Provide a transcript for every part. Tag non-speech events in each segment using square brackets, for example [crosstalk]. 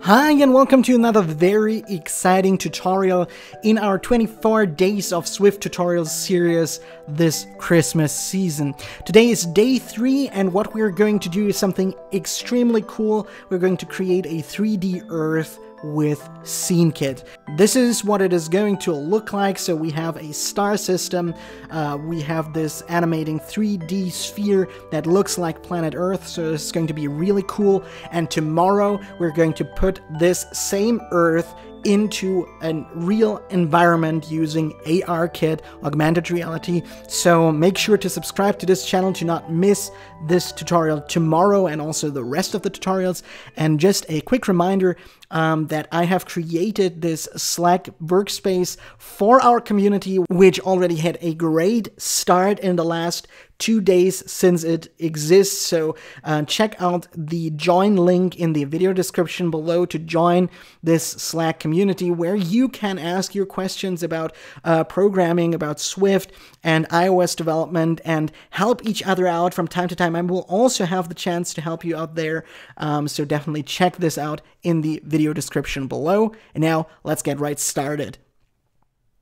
Hi and welcome to another very exciting tutorial in our 24 days of Swift tutorials series this Christmas season. Today is day 3 and what we're going to do is something extremely cool. We're going to create a 3D Earth with SceneKit. This is what it is going to look like. So we have a star system, uh, we have this animating 3D sphere that looks like planet Earth, so this is going to be really cool. And tomorrow we're going to put this same Earth into a real environment using ARKit, augmented reality. So make sure to subscribe to this channel to not miss this tutorial tomorrow and also the rest of the tutorials. And just a quick reminder um, that I have created this Slack workspace for our community, which already had a great start in the last two days since it exists. So uh, check out the join link in the video description below to join this Slack community where you can ask your questions about uh, programming, about Swift and iOS development and help each other out from time to time. I will also have the chance to help you out there. Um, so definitely check this out in the video description below. And now let's get right started.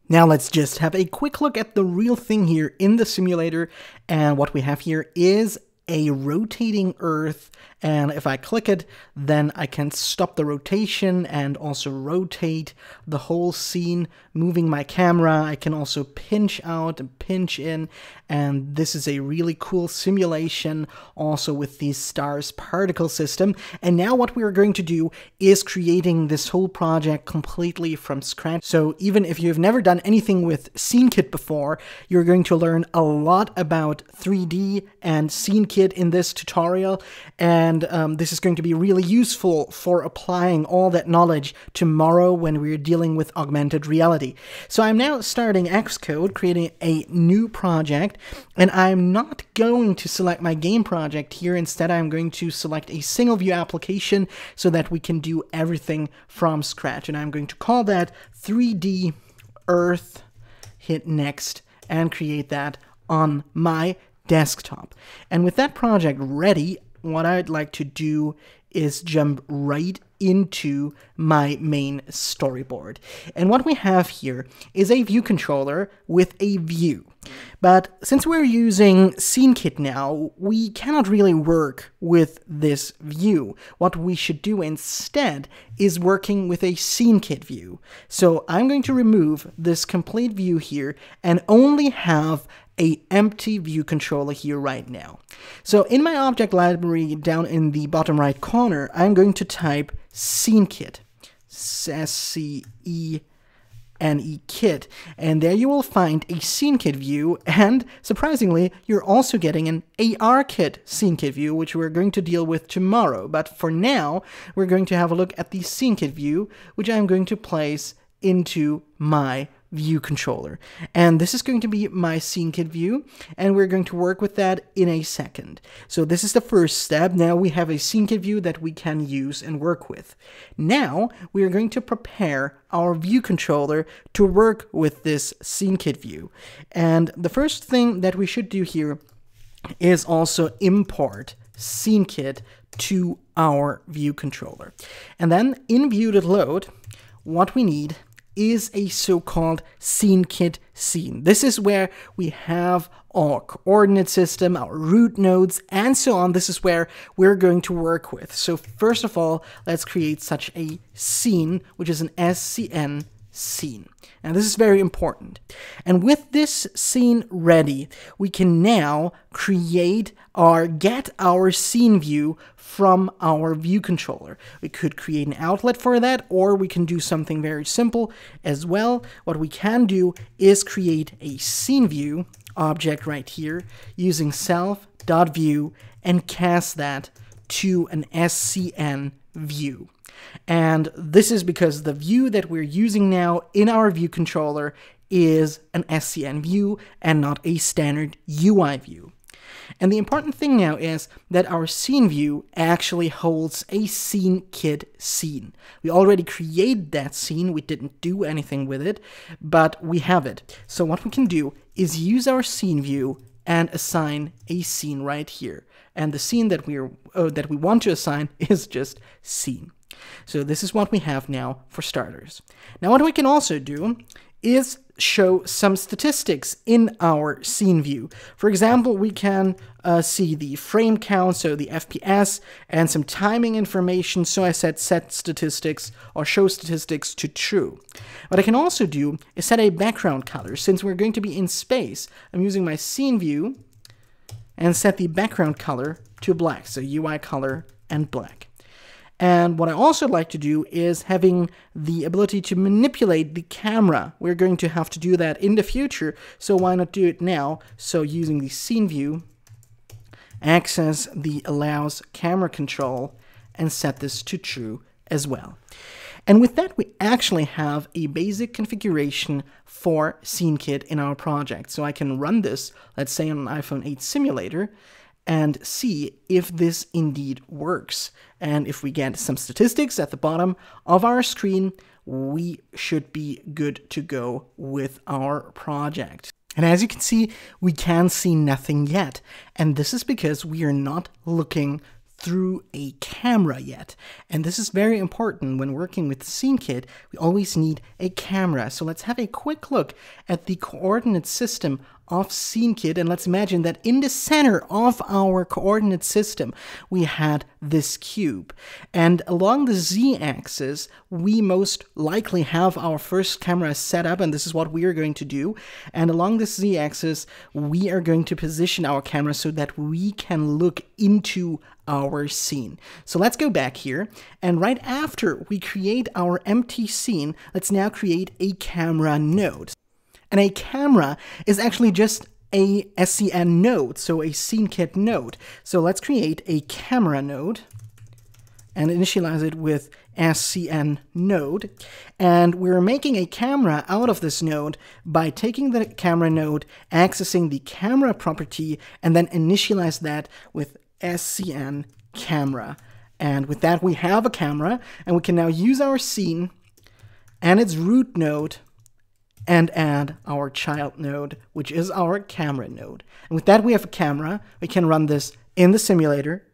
Now let's just have a quick look at the real thing here in the simulator. And what we have here is a rotating Earth and if I click it, then I can stop the rotation and also rotate the whole scene, moving my camera. I can also pinch out and pinch in. And this is a really cool simulation also with the STARS particle system. And now what we are going to do is creating this whole project completely from scratch. So even if you've never done anything with SceneKit before, you're going to learn a lot about 3D and SceneKit in this tutorial. And and um, this is going to be really useful for applying all that knowledge tomorrow when we're dealing with augmented reality. So I'm now starting Xcode, creating a new project, and I'm not going to select my game project here. Instead, I'm going to select a single view application so that we can do everything from scratch. And I'm going to call that 3D Earth, hit next, and create that on my desktop. And with that project ready, what I'd like to do is jump right into my main storyboard. And what we have here is a view controller with a view. But since we're using SceneKit now, we cannot really work with this view. What we should do instead is working with a SceneKit view. So I'm going to remove this complete view here and only have a empty view controller here right now. So in my object library down in the bottom right corner, I'm going to type SceneKit, S-C-E NE kit, and there you will find a SceneKit view, and surprisingly, you're also getting an ARKit SceneKit view, which we're going to deal with tomorrow. But for now, we're going to have a look at the SceneKit view, which I'm going to place into my view controller. And this is going to be my SceneKit view, and we're going to work with that in a second. So this is the first step. Now we have a SceneKit view that we can use and work with. Now we are going to prepare our view controller to work with this SceneKit view. And the first thing that we should do here is also import SceneKit to our view controller. And then in viewDidLoad, what we need is a so-called scene kit scene. This is where we have our coordinate system, our root nodes, and so on. This is where we're going to work with. So first of all, let's create such a scene, which is an SCN scene. Now this is very important. And with this scene ready, we can now create our get our scene view from our view controller. We could create an outlet for that, or we can do something very simple as well. What we can do is create a scene view object right here using self.view and cast that to an SCN view. And this is because the view that we're using now in our view controller is an SCN view and not a standard UI view. And the important thing now is that our scene view actually holds a scene kit scene. We already created that scene, we didn't do anything with it, but we have it. So what we can do is use our scene view and assign a scene right here. And the scene that we are uh, that we want to assign [laughs] is just scene. So this is what we have now for starters. Now what we can also do is show some statistics in our scene view. For example, we can uh, see the frame count, so the FPS, and some timing information, so I set set statistics or show statistics to true. What I can also do is set a background color. Since we're going to be in space, I'm using my scene view and set the background color to black, so UI color and black. And what I also like to do is having the ability to manipulate the camera. We're going to have to do that in the future, so why not do it now? So using the scene view, access the allows camera control, and set this to true as well. And with that, we actually have a basic configuration for SceneKit in our project. So I can run this, let's say on an iPhone 8 simulator, and see if this indeed works. And if we get some statistics at the bottom of our screen, we should be good to go with our project. And as you can see, we can see nothing yet. And this is because we are not looking through a camera yet. And this is very important when working with the SceneKit. We always need a camera. So let's have a quick look at the coordinate system of SceneKit and let's imagine that in the center of our coordinate system we had this cube and along the z-axis we most likely have our first camera set up and this is what we are going to do and along this z-axis we are going to position our camera so that we can look into our scene. So let's go back here and right after we create our empty scene let's now create a camera node. And a camera is actually just a SCN node, so a SceneKit node. So let's create a camera node and initialize it with SCN node. And we're making a camera out of this node by taking the camera node, accessing the camera property, and then initialize that with SCN camera. And with that, we have a camera, and we can now use our scene and its root node and add our child node, which is our camera node. And with that, we have a camera. We can run this in the simulator,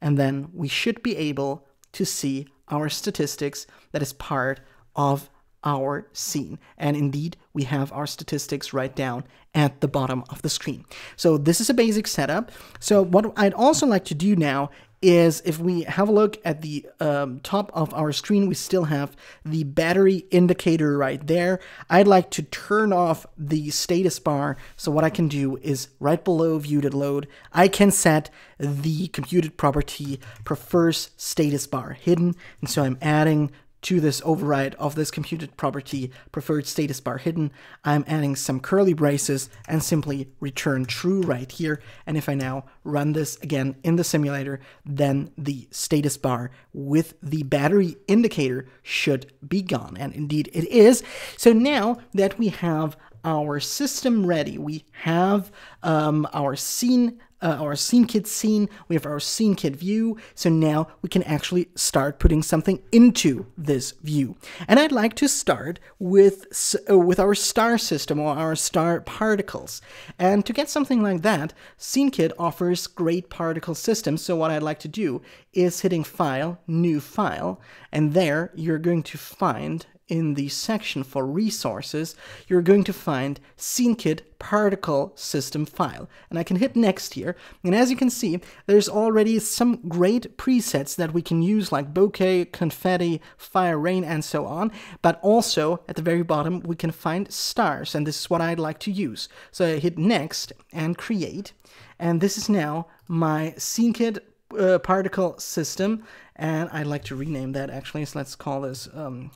and then we should be able to see our statistics that is part of our scene. And indeed, we have our statistics right down at the bottom of the screen. So this is a basic setup. So what I'd also like to do now is if we have a look at the um, top of our screen, we still have the battery indicator right there. I'd like to turn off the status bar. So what I can do is right below viewDidLoad, I can set the computed property prefers status bar hidden. And so I'm adding to this override of this computed property preferred status bar hidden, I'm adding some curly braces and simply return true right here. And if I now run this again in the simulator, then the status bar with the battery indicator should be gone. And indeed it is. So now that we have our system ready, we have um, our scene uh, our scene kit scene, we have our scene kit view, so now we can actually start putting something into this view. And I'd like to start with, uh, with our star system or our star particles. And to get something like that, SceneKit offers great particle systems, so what I'd like to do is hitting File, New File, and there you're going to find in the section for resources, you're going to find SceneKit particle system file. And I can hit next here. And as you can see, there's already some great presets that we can use like bokeh, confetti, fire, rain, and so on. But also at the very bottom, we can find stars. And this is what I'd like to use. So I hit next and create. And this is now my SceneKit uh, particle system. And I'd like to rename that actually. So let's call this um,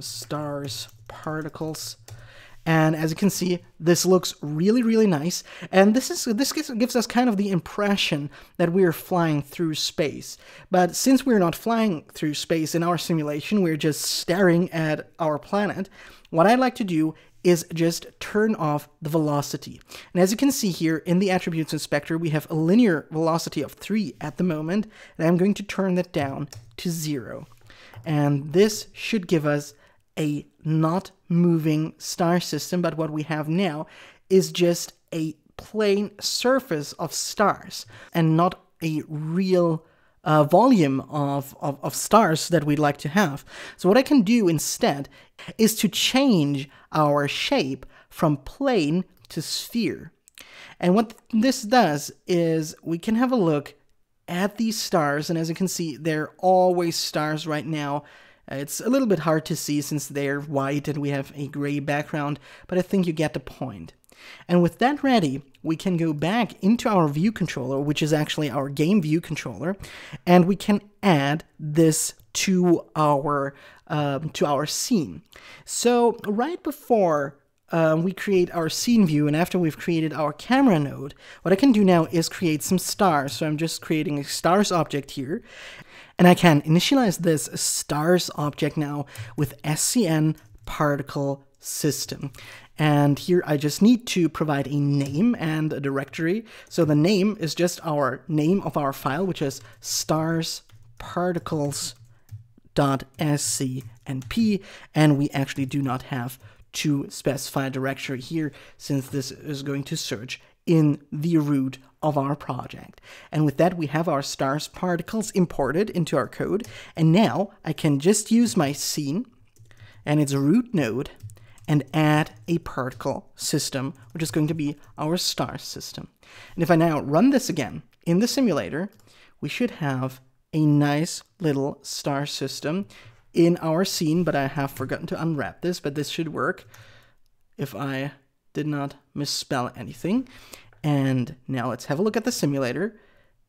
stars, particles. And as you can see, this looks really, really nice. And this is this gives, gives us kind of the impression that we're flying through space. But since we're not flying through space in our simulation, we're just staring at our planet, what I'd like to do is just turn off the velocity. And as you can see here in the attributes inspector, we have a linear velocity of 3 at the moment, and I'm going to turn that down to 0. And this should give us a not moving star system, but what we have now is just a plain surface of stars and not a real uh, volume of, of, of stars that we'd like to have. So what I can do instead is to change our shape from plane to sphere. And what this does is we can have a look at these stars, and as you can see, they're always stars right now. Uh, it's a little bit hard to see since they're white and we have a gray background, but I think you get the point. And with that ready, we can go back into our view controller, which is actually our game view controller, and we can add this to our um, to our scene. So right before um, we create our scene view, and after we've created our camera node, what I can do now is create some stars. So I'm just creating a stars object here, and I can initialize this stars object now with SCN particle system. And here I just need to provide a name and a directory. So the name is just our name of our file, which is stars particles .scnp, and we actually do not have to specify a directory here since this is going to search in the root of our project. And with that, we have our stars particles imported into our code. And now I can just use my scene and its root node and add a particle system, which is going to be our star system. And if I now run this again in the simulator, we should have a nice little star system in our scene, but I have forgotten to unwrap this, but this should work if I did not misspell anything. And now let's have a look at the simulator.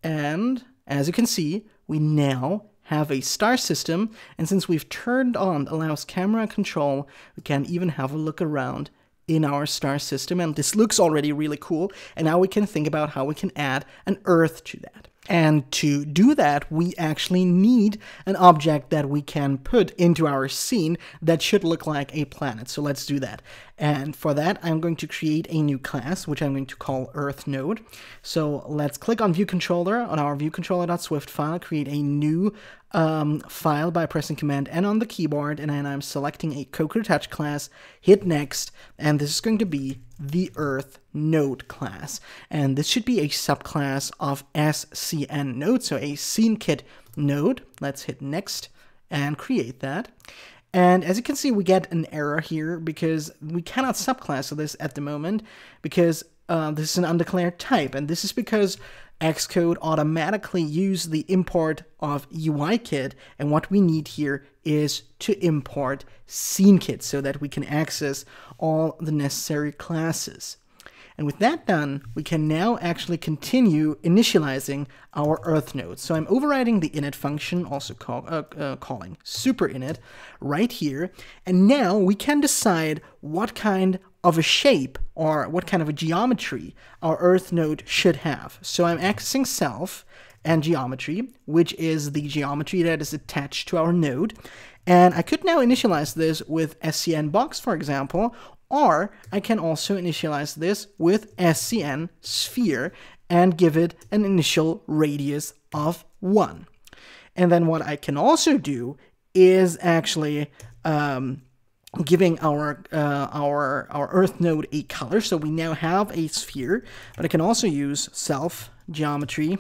And as you can see, we now have a star system, and since we've turned on allows camera control, we can even have a look around in our star system, and this looks already really cool, and now we can think about how we can add an Earth to that. And to do that, we actually need an object that we can put into our scene that should look like a planet. So let's do that. And for that, I'm going to create a new class, which I'm going to call Earth Node. So let's click on View Controller on our viewcontroller.swift file, create a new um, file by pressing Command N on the keyboard, and then I'm selecting a Cocoa Touch class, hit Next, and this is going to be the Earth Node class. And this should be a subclass of SCN node, so a SceneKit node. Let's hit Next and create that. And as you can see, we get an error here because we cannot subclass this at the moment because uh, this is an undeclared type. And this is because Xcode automatically use the import of UIKit, and what we need here is to import SceneKit so that we can access all the necessary classes. And with that done, we can now actually continue initializing our earth node. So I'm overriding the init function, also call, uh, uh, calling super init, right here. And now we can decide what kind of a shape or what kind of a geometry our earth node should have. So I'm accessing self and geometry, which is the geometry that is attached to our node. And I could now initialize this with SCN box, for example, or I can also initialize this with SCN sphere and give it an initial radius of 1. And then what I can also do is actually um, giving our uh, our our Earth node a color. So we now have a sphere, but I can also use self geometry,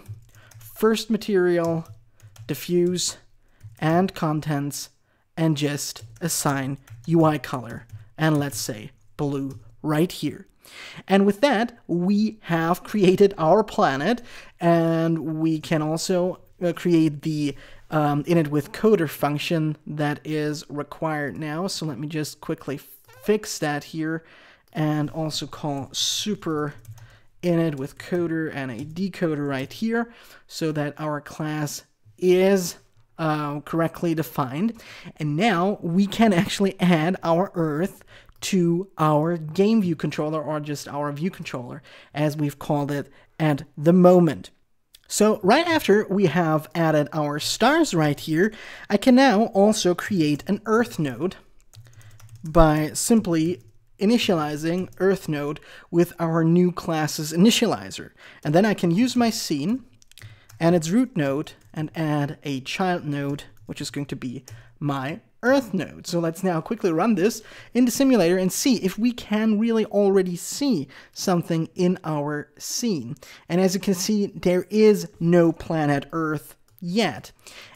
first material, diffuse, and contents, and just assign UI color. And let's say blue right here. And with that, we have created our planet, and we can also uh, create the um, init with coder function that is required now. So let me just quickly fix that here, and also call super init with coder and a decoder right here, so that our class is uh, correctly defined. And now we can actually add our Earth to our game view controller or just our view controller as we've called it at the moment. So right after we have added our stars right here, I can now also create an earth node by simply initializing earth node with our new class's initializer. And then I can use my scene and its root node and add a child node, which is going to be my Earth node. So let's now quickly run this in the simulator and see if we can really already see something in our scene. And as you can see, there is no planet Earth yet.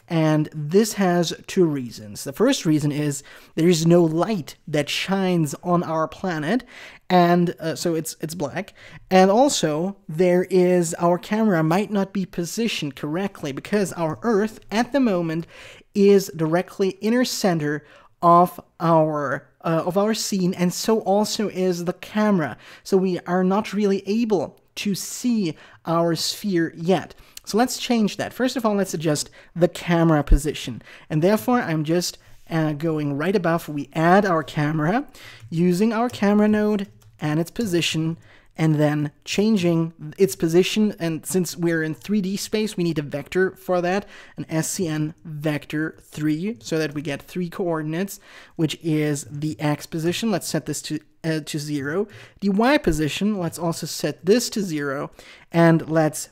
And this has two reasons. The first reason is there is no light that shines on our planet, and uh, so it's it's black. And also there is our camera might not be positioned correctly because our Earth at the moment is directly inner center of our uh, of our scene, and so also is the camera. So we are not really able to see our sphere yet. So let's change that. First of all, let's adjust the camera position. And therefore, I'm just uh, going right above. We add our camera using our camera node and its position and then changing its position. And since we're in 3D space, we need a vector for that, an SCN vector 3, so that we get three coordinates, which is the X position. Let's set this to, uh, to 0. The Y position, let's also set this to 0. And let's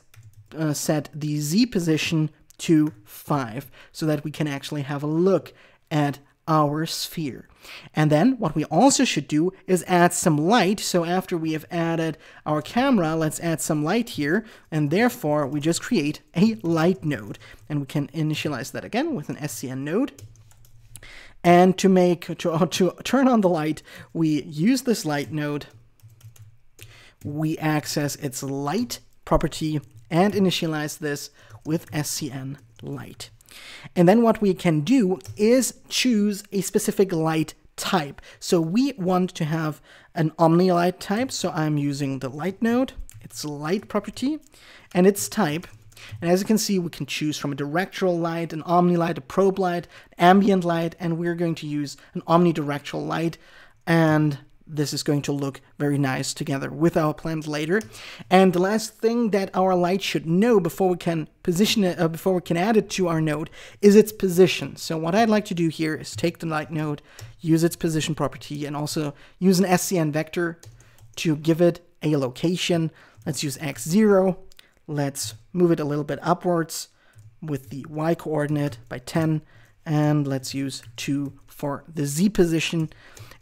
uh, set the Z position to 5, so that we can actually have a look at our sphere. And then what we also should do is add some light. So after we have added our camera, let's add some light here. And therefore we just create a light node. And we can initialize that again with an SCN node. And to make, to, uh, to turn on the light, we use this light node. We access its light property and initialize this with SCN light. And then what we can do is choose a specific light type. So we want to have an OmniLight type. So I'm using the light node, its light property, and its type. And as you can see, we can choose from a directional light, an omni-light, a probe light, ambient light, and we're going to use an omnidirectional light. And this is going to look very nice together with our planet later. And the last thing that our light should know before we can position it, uh, before we can add it to our node, is its position. So what I'd like to do here is take the light node, use its position property, and also use an SCN vector to give it a location. Let's use x0. Let's move it a little bit upwards with the y coordinate by 10. And let's use 2 for the z position.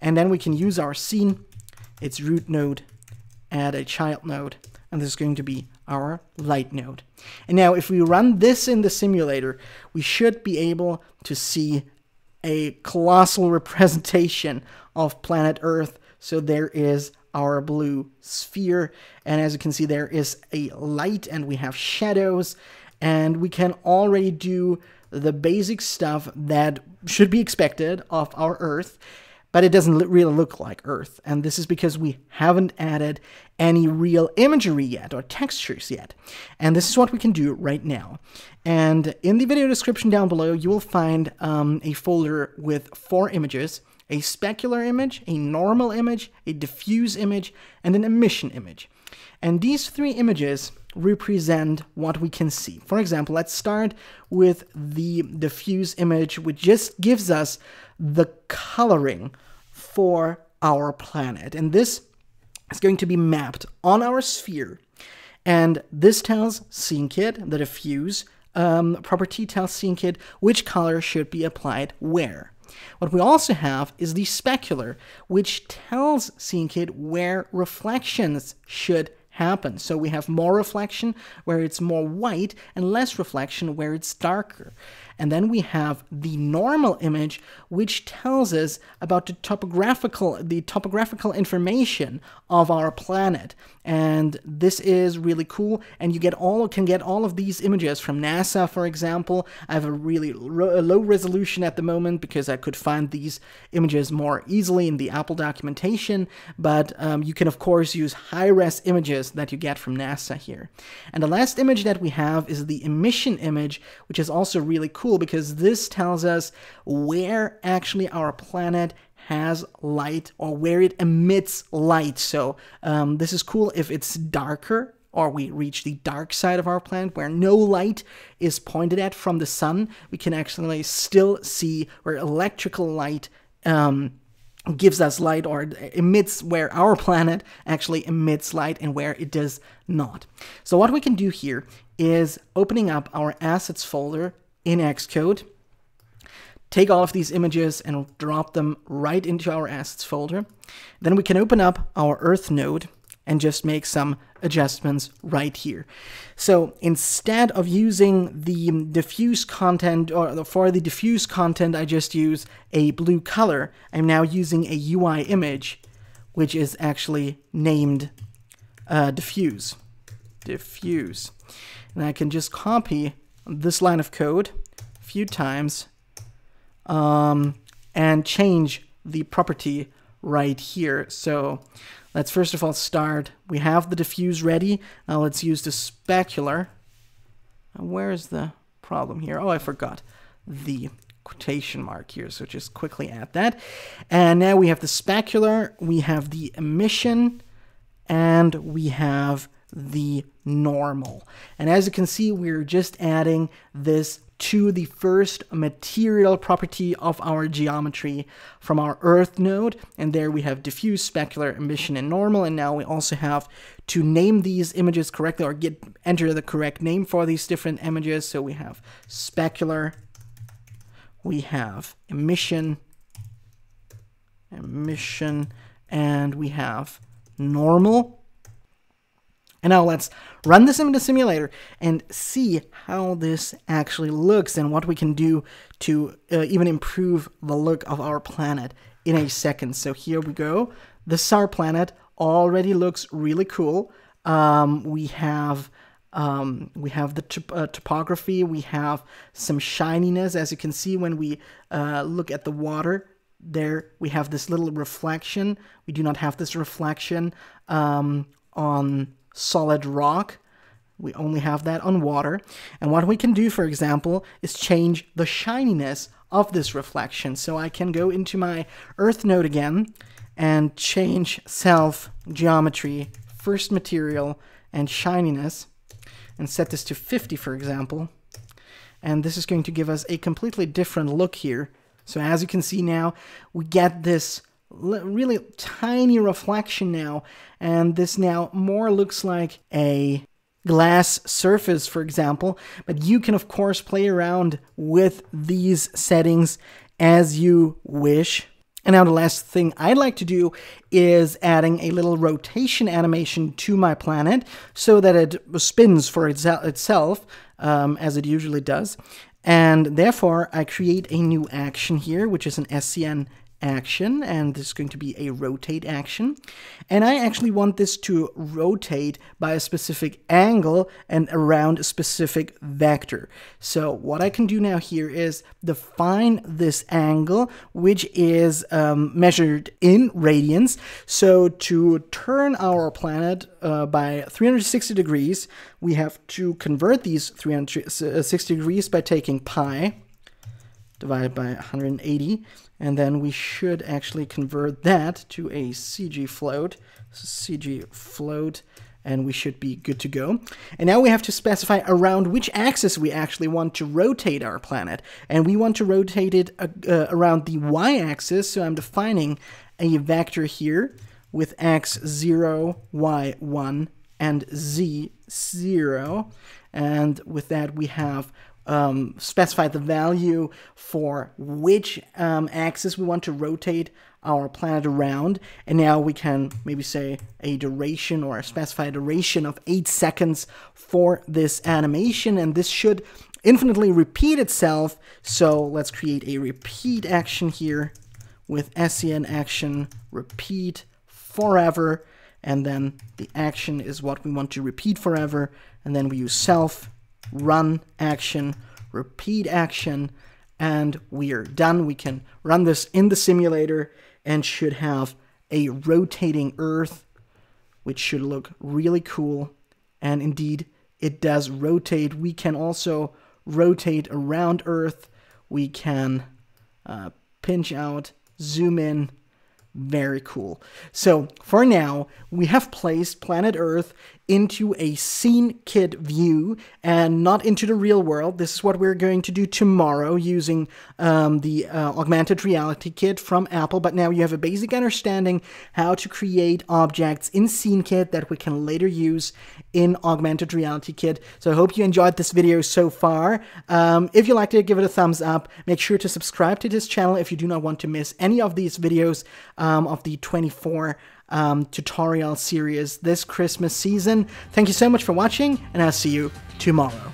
And then we can use our scene, its root node, add a child node, and this is going to be our light node. And now if we run this in the simulator, we should be able to see a colossal [laughs] representation of planet Earth. So there is our blue sphere, and as you can see, there is a light and we have shadows, and we can already do the basic stuff that should be expected of our Earth but it doesn't really look like Earth. And this is because we haven't added any real imagery yet or textures yet. And this is what we can do right now. And in the video description down below, you will find um, a folder with four images, a specular image, a normal image, a diffuse image, and an emission image. And these three images represent what we can see. For example, let's start with the diffuse image, which just gives us the coloring for our planet. And this is going to be mapped on our sphere. And this tells SceneKit, the diffuse um, property tells SceneKit which color should be applied where. What we also have is the specular, which tells SceneKit where reflections should happen. So we have more reflection where it's more white and less reflection where it's darker. And then we have the normal image, which tells us about the topographical, the topographical information of our planet. And this is really cool. And you get all can get all of these images from NASA, for example. I have a really low resolution at the moment because I could find these images more easily in the Apple documentation. But um, you can of course use high-res images that you get from NASA here. And the last image that we have is the emission image, which is also really cool cool because this tells us where actually our planet has light or where it emits light. So um, this is cool if it's darker or we reach the dark side of our planet where no light is pointed at from the sun, we can actually still see where electrical light um, gives us light or emits where our planet actually emits light and where it does not. So what we can do here is opening up our assets folder in Xcode, take all of these images and drop them right into our assets folder. Then we can open up our Earth node and just make some adjustments right here. So instead of using the diffuse content or for the diffuse content, I just use a blue color. I'm now using a UI image, which is actually named uh, diffuse. Diffuse. And I can just copy this line of code a few times um, and change the property right here. So let's first of all start. We have the diffuse ready. Now let's use the specular. Where is the problem here? Oh, I forgot the quotation mark here. So just quickly add that. And now we have the specular, we have the emission, and we have the normal. And as you can see, we're just adding this to the first material property of our geometry from our Earth node. And there we have diffuse, specular, emission, and normal. And now we also have to name these images correctly or get enter the correct name for these different images. So we have specular, we have emission, emission, and we have normal. And now let's run this in the simulator and see how this actually looks and what we can do to uh, even improve the look of our planet in a second. So here we go. This is our planet. Already looks really cool. Um, we have um, we have the top uh, topography. We have some shininess, as you can see when we uh, look at the water. There we have this little reflection. We do not have this reflection um, on solid rock. We only have that on water. And what we can do, for example, is change the shininess of this reflection. So I can go into my earth node again and change self geometry, first material, and shininess, and set this to 50, for example. And this is going to give us a completely different look here. So as you can see now, we get this really tiny reflection now, and this now more looks like a glass surface, for example, but you can of course play around with these settings as you wish. And now the last thing I'd like to do is adding a little rotation animation to my planet so that it spins for itself, um, as it usually does. And therefore, I create a new action here, which is an SCN action and this is going to be a rotate action. And I actually want this to rotate by a specific angle and around a specific vector. So what I can do now here is define this angle which is um, measured in radians. So to turn our planet uh, by 360 degrees we have to convert these 360 degrees by taking pi divided by 180 and then we should actually convert that to a CG float, CG float, and we should be good to go. And now we have to specify around which axis we actually want to rotate our planet. And we want to rotate it uh, uh, around the y-axis, so I'm defining a vector here with x0, y1, and z0. And with that we have um, specify the value for which um, axis we want to rotate our planet around. And now we can maybe say a duration or a specified duration of 8 seconds for this animation. And this should infinitely repeat itself. So let's create a repeat action here with SCN action repeat forever. And then the action is what we want to repeat forever. And then we use self run action, repeat action, and we are done. We can run this in the simulator and should have a rotating Earth, which should look really cool. And indeed, it does rotate. We can also rotate around Earth. We can uh, pinch out, zoom in, very cool. So for now, we have placed planet Earth into a scene kit view and not into the real world. This is what we're going to do tomorrow using um, the uh, augmented reality kit from Apple. But now you have a basic understanding how to create objects in scene kit that we can later use in augmented reality kit. So I hope you enjoyed this video so far. Um, if you liked it, give it a thumbs up. Make sure to subscribe to this channel if you do not want to miss any of these videos um, of the 24 um, tutorial series this Christmas season. Thank you so much for watching, and I'll see you tomorrow.